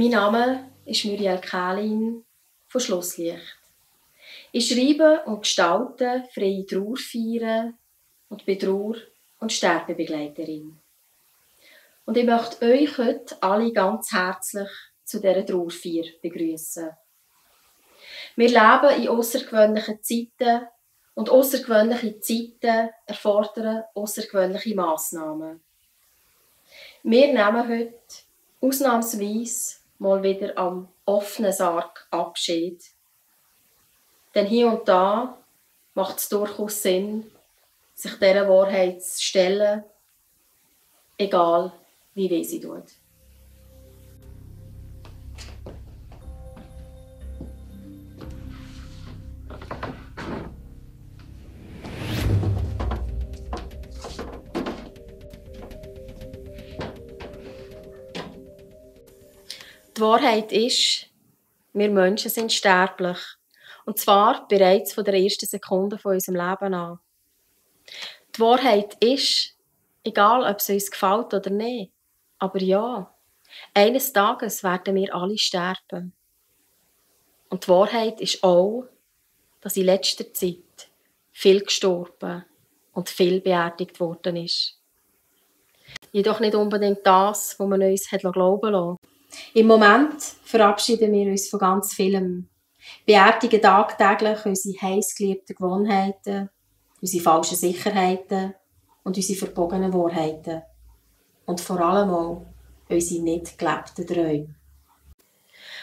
Mein Name ist Muriel Kählin von Schlusslicht. Ich schreibe und gestalte freie Trauerfeiern und bin Trauer- und Sterbebegleiterin. Und ich möchte euch heute alle ganz herzlich zu dieser Trauerfeier begrüßen. Wir leben in außergewöhnlichen Zeiten und außergewöhnliche Zeiten erfordern außergewöhnliche Massnahmen. Wir nehmen heute ausnahmsweise mal wieder am offenen Sarg Abschied. Denn hier und da macht es durchaus Sinn, sich dieser Wahrheit zu stellen, egal wie weh sie tut. Die Wahrheit ist, wir Menschen sind sterblich. Und zwar bereits von der ersten Sekunde von unserem Leben an. Die Wahrheit ist, egal ob es uns gefällt oder nicht, aber ja, eines Tages werden wir alle sterben. Und die Wahrheit ist auch, dass in letzter Zeit viel gestorben und viel beerdigt worden ist. Jedoch nicht unbedingt das, was man uns hat glauben lassen. Im Moment verabschieden wir uns von ganz vielem. Beerdigen tagtäglich unsere heißgeliebten Gewohnheiten, unsere falschen Sicherheiten und unsere verbogenen Wahrheiten. Und vor allem auch unsere nicht gelebten Träume.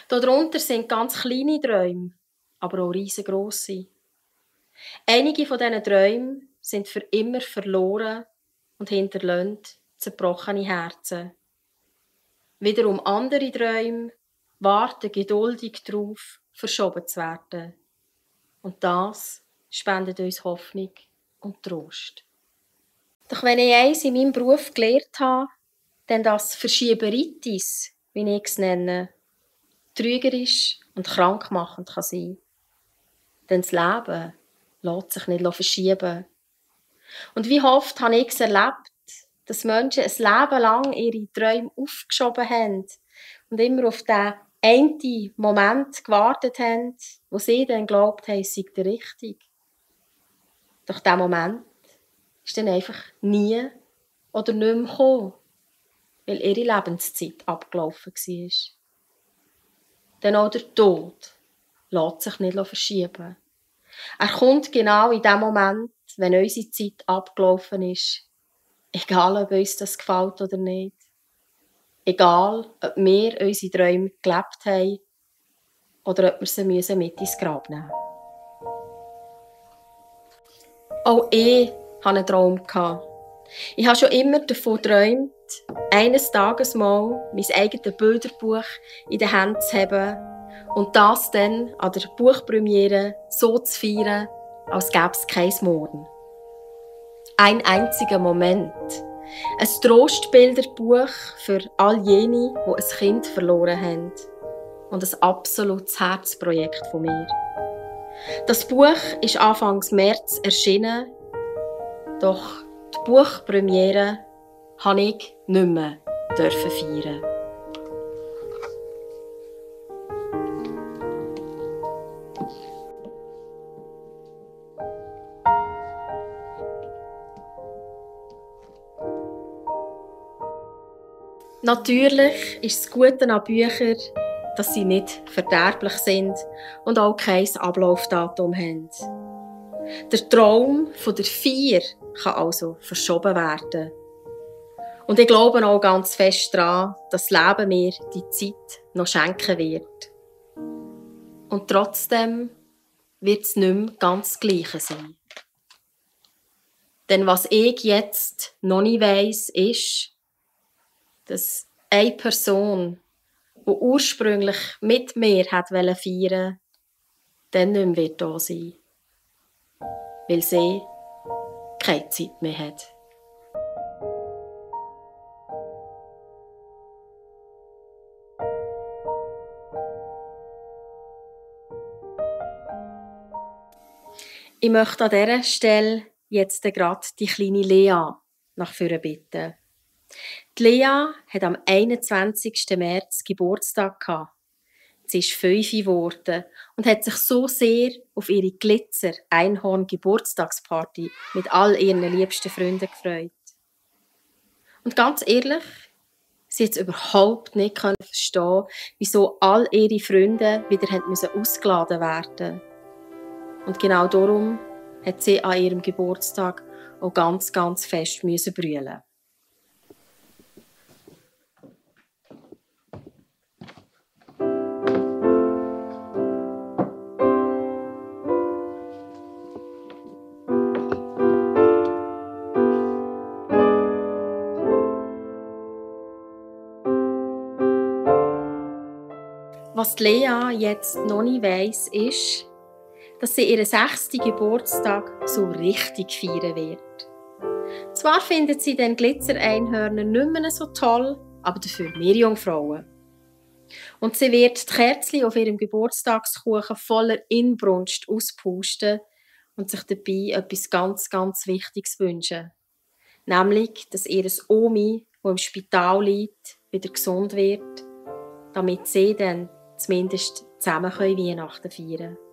Darunter sind ganz kleine Träume, aber auch riesengroße. Einige von diesen Träumen sind für immer verloren und hinterlassen zerbrochene Herzen. Wiederum andere Träume warten geduldig darauf, verschoben zu werden. Und das spendet uns Hoffnung und Trost. Doch wenn ich eins in meinem Beruf gelernt habe, dann das Verschieberitis, wie ich es nenne, trügerisch und krankmachend kann sein. Denn das Leben lässt sich nicht verschieben. Und wie oft habe ich es erlebt, dass Menschen ein Leben lang ihre Träume aufgeschoben haben und immer auf den einen Moment gewartet haben, wo sie dann glaubt haben, es sei der richtige. Doch dieser Moment ist dann einfach nie oder nicht mehr gekommen, weil ihre Lebenszeit abgelaufen war. Denn auch der Tod lässt sich nicht verschieben. Er kommt genau in dem Moment, wenn unsere Zeit abgelaufen ist, Egal, ob uns das gefällt oder nicht. Egal, ob wir unsere Träume gelebt haben oder ob wir sie müssen mit ins Grab nehmen Auch ich hatte einen Traum. Ich habe schon immer davon geträumt, eines Tages mal mein eigenes Bilderbuch in den Händen zu haben und das dann an der Buchpremiere so zu feiern, als gäbe es kein Morgen ein einziger Moment. Ein Trostbilderbuch für all jene, die ein Kind verloren haben. Und ein absolutes Herzprojekt von mir. Das Buch ist Anfangs März erschienen, doch die Buchpremiere habe ich nicht mehr feiern. Natürlich ist das Gute an Büchern, dass sie nicht verderblich sind und auch kein Ablaufdatum haben. Der Traum von der Vier kann also verschoben werden. Und ich glaube auch ganz fest daran, dass das Leben mir die Zeit noch schenken wird. Und trotzdem wird es nicht mehr ganz das Gleiche sein. Denn was ich jetzt noch nicht weiss, ist, dass eine Person, die ursprünglich mit mir hat feiern dann nicht mehr da sein Weil sie keine Zeit mehr hat. Ich möchte an dieser Stelle jetzt gerade die kleine Lea nach vorne bitten. Die Lea hat am 21. März Geburtstag. Sie ist fünf geworden und hat sich so sehr auf ihre Glitzer-Einhorn-Geburtstagsparty mit all ihren liebsten Freunden gefreut. Und ganz ehrlich, sie hat überhaupt nicht verstehen wieso all ihre Freunde wieder ausgeladen werden Und genau darum hat sie an ihrem Geburtstag auch ganz, ganz fest brüllen. Was Lea jetzt noch nicht weiss, ist, dass sie ihren sechsten Geburtstag so richtig feiern wird. Zwar findet sie den Glitzereinhörner nicht mehr so toll, aber dafür mehr Jungfrauen. Und sie wird die Kerzen auf ihrem Geburtstagskuchen voller Inbrunst auspusten und sich dabei etwas ganz, ganz Wichtiges wünschen. Nämlich, dass ihr Omi, wo im Spital liegt, wieder gesund wird, damit sie dann zumindest zusammen Weihnachten feiern können.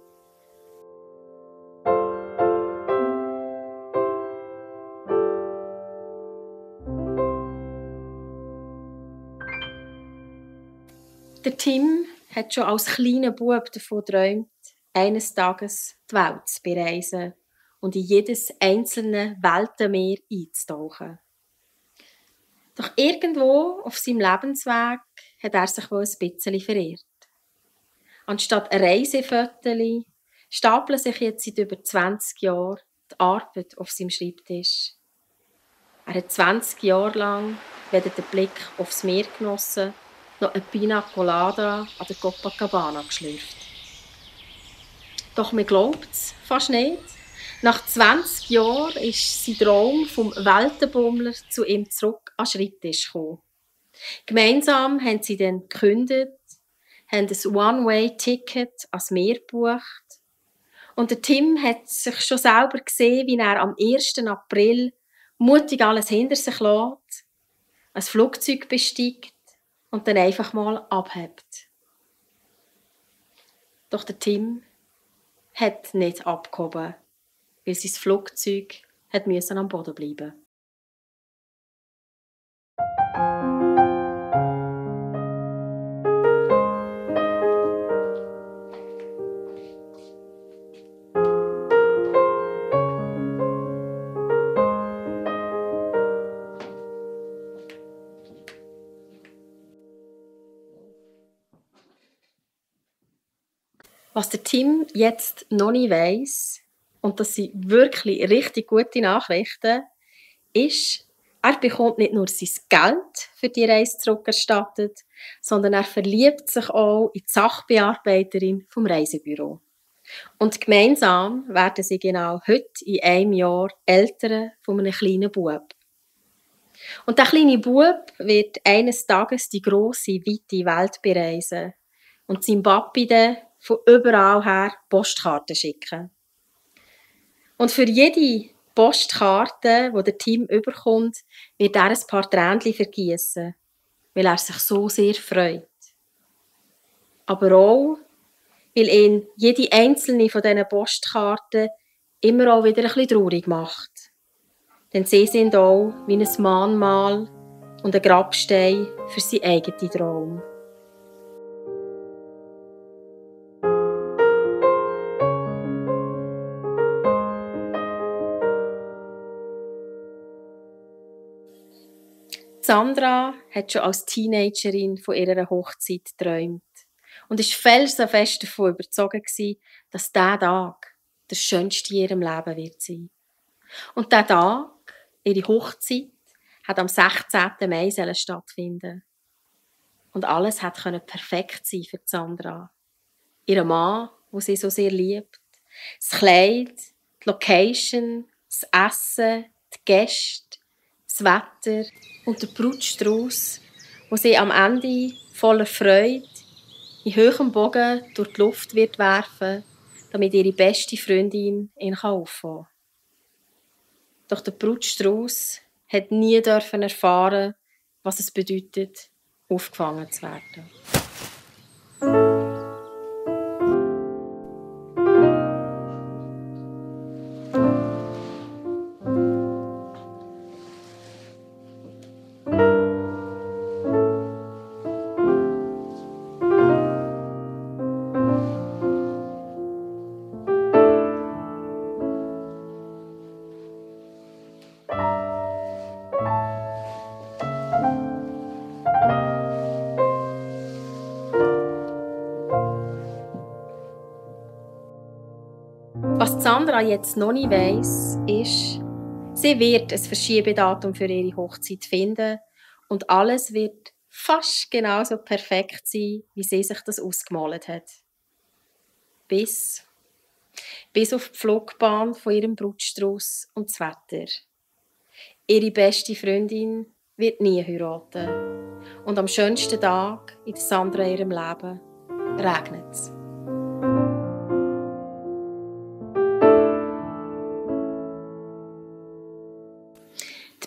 Der Tim hat schon als kleiner Bub davon geträumt, eines Tages die Welt zu bereisen und in jedes einzelne Weltenmeer einzutauchen. Doch irgendwo auf seinem Lebensweg hat er sich wohl ein bisschen verirrt. Anstatt Reiseviertel stapeln sich jetzt seit über 20 Jahren die Arbeit auf seinem Schreibtisch. Er hat 20 Jahre lang weder den Blick aufs Meer genossen, noch eine Pina Colada an der Copacabana geschlürft. Doch man glaubt es fast nicht. Nach 20 Jahren ist sein Traum vom Weltenbummler zu ihm zurück an den Schreibtisch gekommen. Gemeinsam haben sie dann gekündigt haben ein One-Way-Ticket ans Meer gebucht. Und der Tim hat sich schon selber gesehen, wie er am 1. April mutig alles hinter sich lässt, ein Flugzeug besteigt und dann einfach mal abhebt. Doch der Tim hat nicht abgehoben, weil sein Flugzeug hat am Boden bleiben Was der Tim jetzt noch nicht weiss, und das sind wirklich richtig gute Nachrichten, ist, er bekommt nicht nur sein Geld für die Reise zurückerstattet, sondern er verliebt sich auch in die Sachbearbeiterin vom Reisebüro. Und gemeinsam werden sie genau heute in einem Jahr Eltern von einem kleinen Bub. Und der kleine Bub wird eines Tages die große, weite Welt bereisen und sein Papi dann von überall her Postkarten schicken. Und für jede Postkarte, die der Team überkommt, wird er ein paar Tränchen vergießen, weil er sich so sehr freut. Aber auch, weil ihn jede einzelne von diesen Postkarten immer auch wieder ein bisschen traurig macht. Denn sie sind auch wie ein Mahnmal und ein Grabstein für seinen eigenen Traum. Sandra hat schon als Teenagerin von ihrer Hochzeit geträumt und ist felsenfest davon überzeugt dass dieser Tag der schönste in ihrem Leben wird sein. Und dieser Tag, ihre Hochzeit, hat am 16. Mai stattfinden. Und alles hat perfekt sein für Sandra. Ihr Mann, wo sie so sehr liebt, das Kleid, die Location, das Essen, die Gäste, das Wetter und der Brutstrauß, wo sie am Ende voller Freude in höherem Bogen durch die Luft wird werfen, damit ihre beste Freundin ihn auffangen kann. Doch der Brutstrauß hat nie dürfen erfahren, was es bedeutet, aufgefangen zu werden. Was Sandra jetzt noch nicht weiss, ist, sie wird ein Verschiebedatum für ihre Hochzeit finden und alles wird fast genauso perfekt sein, wie sie sich das ausgemalt hat. Bis, bis auf die Flugbahn von ihrem Brutstrauß und das Wetter. Ihre beste Freundin wird nie heiraten. Und am schönsten Tag in Sandra ihrem Leben regnet es.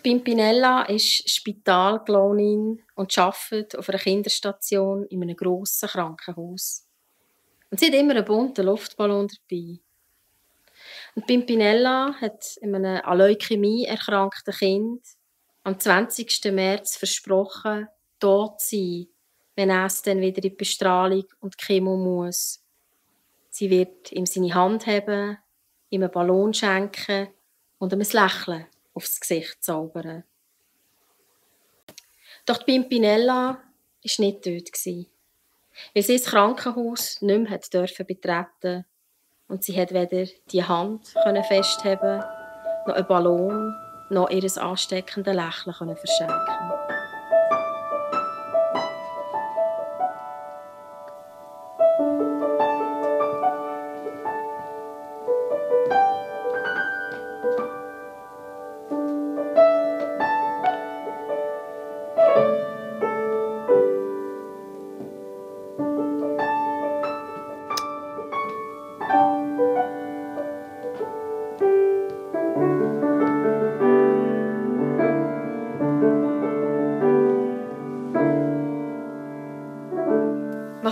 Pimpinella ist Spitalclownin und arbeitet auf einer Kinderstation in einem grossen Krankenhaus. Und sie hat immer einen bunten Luftballon dabei. Und Pimpinella hat einem an Leukämie erkrankten Kind am 20. März versprochen, tot zu sein, wenn er es dann wieder in die Bestrahlung und Chemo muss. Sie wird ihm seine Hand haben, ihm einen Ballon schenken und ihm ein Lächeln aufs Gesicht zaubern. Doch die Pimpinella war nicht dort. Weil sie das Krankenhaus nicht mehr dürfen betreten und sie hat weder die Hand festheben noch einen Ballon, noch ihr ansteckendes Lächeln verschenken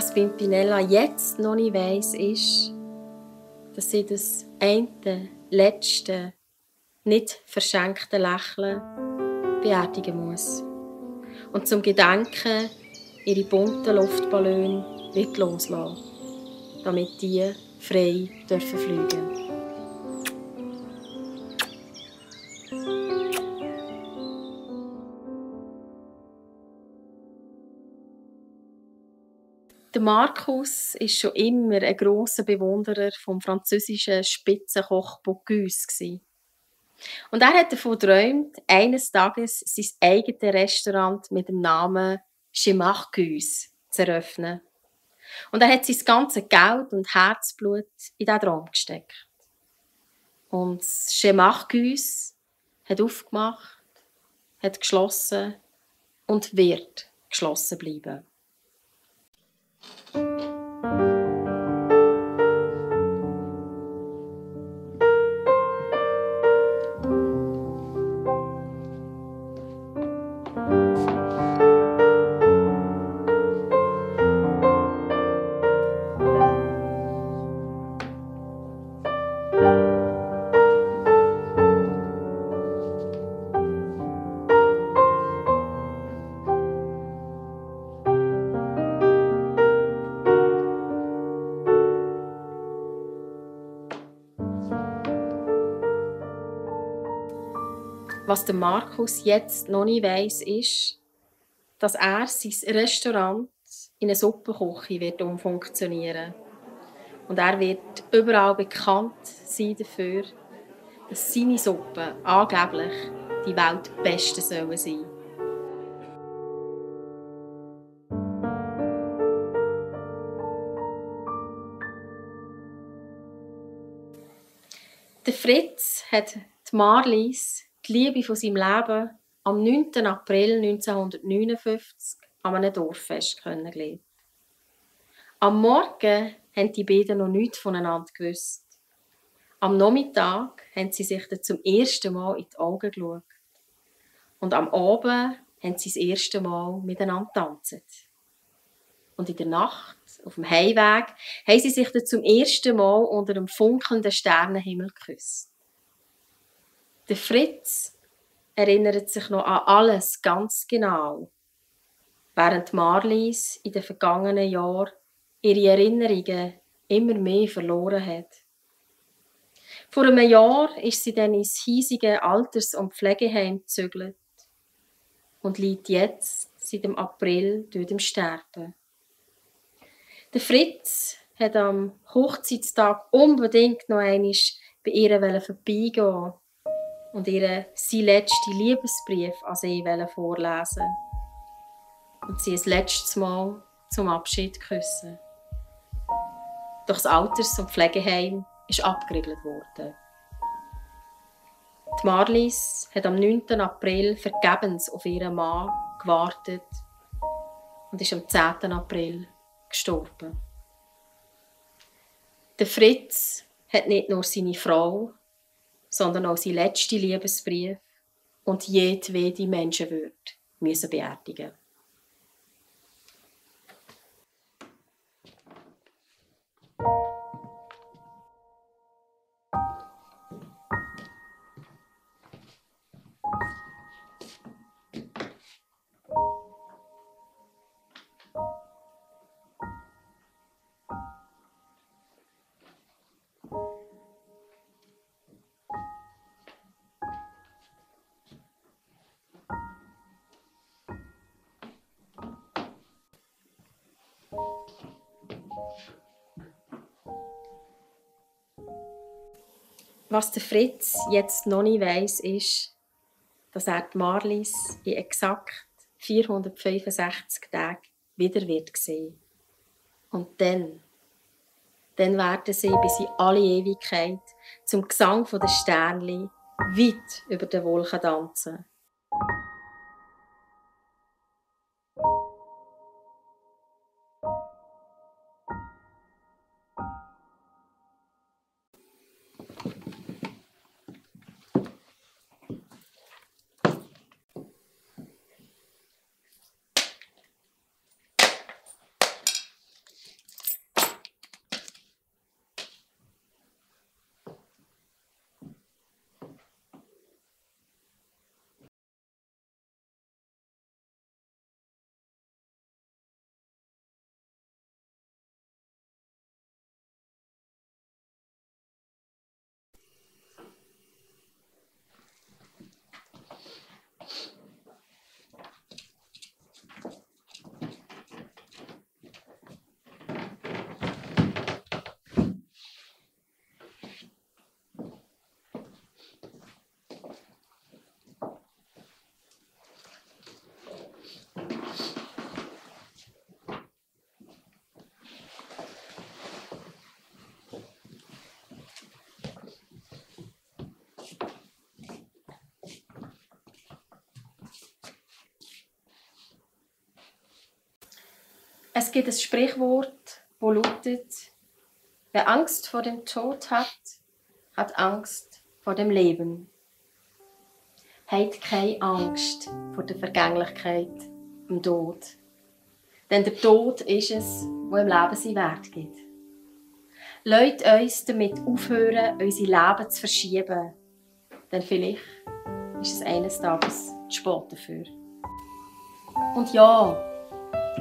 Was Pimpinella jetzt noch nicht weiss, ist, dass sie das eine, letzte, nicht verschenkte Lächeln beerdigen muss. Und zum Gedenken ihre bunten Luftballone wird loslassen, damit die frei dürfen fliegen Der Markus ist schon immer ein großer Bewunderer vom französischen Spitzenkoch Bocuse Und er hat davon geträumt, eines Tages sein eigenes Restaurant mit dem Namen Chez Marcus zu eröffnen. Und er hat sein ganzes Geld und Herzblut in diesen Traum gesteckt. Und Chez Marcus hat aufgemacht, hat geschlossen und wird geschlossen bleiben. Was der Markus jetzt noch nicht weiss, ist, dass er sein Restaurant in eine Suppenküche wird umfunktionieren. Und er wird überall bekannt sein dafür, dass seine Suppen angeblich die weltbesten sollen sein. Der Fritz hat die Marlies die Liebe von seinem Leben am 9. April 1959 an einem Dorffest kennengelernt. Am Morgen haben die beiden noch nichts voneinander gewusst. Am Nachmittag haben sie sich dann zum ersten Mal in die Augen geschaut. Und am Abend haben sie das erste Mal miteinander tanzt. Und in der Nacht, auf dem Heimweg, haben sie sich dann zum ersten Mal unter einem funkelnden Sternenhimmel geküsst. Der Fritz erinnert sich noch an alles ganz genau, während Marlies in den vergangenen Jahren ihre Erinnerungen immer mehr verloren hat. Vor einem Jahr ist sie dann ins hiesige Alters- und Pflegeheim gezügelt und liegt jetzt seit dem April durch dem Sterben. Der Fritz hat am Hochzeitstag unbedingt noch einmal bei ihr vorbeigehen und ihr sein letzten Liebesbrief an sie vorlesen und sie ein letztes Mal zum Abschied küssen. Doch das Alters- und Pflegeheim ist abgeriegelt worden. Die Marlies hat am 9. April vergebens auf ihren Mann gewartet und ist am 10. April gestorben. Der Fritz hat nicht nur seine Frau, sondern auch seinen letzten Liebesbrief und jedwede Menschenwürde müssen beerdigen. Was der Fritz jetzt noch nicht weiss, ist, dass er die Marlies in exakt 465 Tagen wieder wird sehen. Und dann, dann werden sie bis in alle Ewigkeit zum Gesang der Sternli weit über den Wolken tanzen. Es gibt ein Sprichwort, wo lautet, wer Angst vor dem Tod hat, hat Angst vor dem Leben. Habt keine Angst vor der Vergänglichkeit, dem Tod. Denn der Tod ist es, wo im Leben seinen Wert gibt. Lasst uns damit aufhören, unser Leben zu verschieben. Denn vielleicht ist es eines Tages zu spät dafür. Und ja,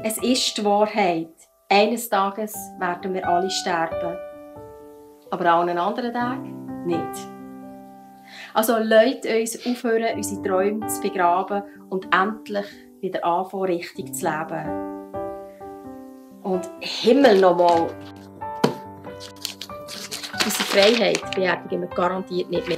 es ist die Wahrheit. Eines Tages werden wir alle sterben. Aber an einem anderen Tag nicht. Also lasst uns aufhören, unsere Träume zu begraben und endlich wieder anfangen, richtig zu leben. Und Himmel nochmal! Unsere Freiheit beerdigen wir garantiert nicht mehr.